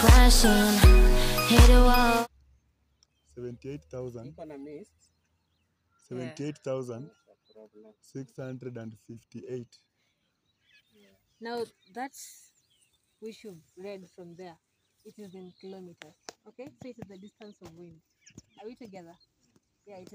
Crashing Hit a wall. 78,000 Niko na miss. 78,658 Now that's we should read from there. It is in kilometers. Okay, so it is the distance of wind. Are we together? Yeah, it is.